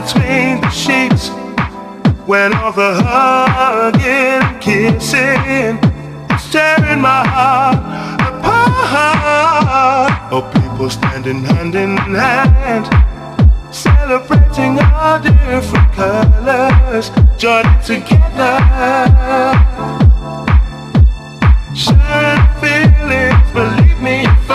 between the sheets when all the hugging kissing is tearing my heart apart. Oh, people standing hand in hand, celebrating our different colors, joining together. Sharing feelings, believe me.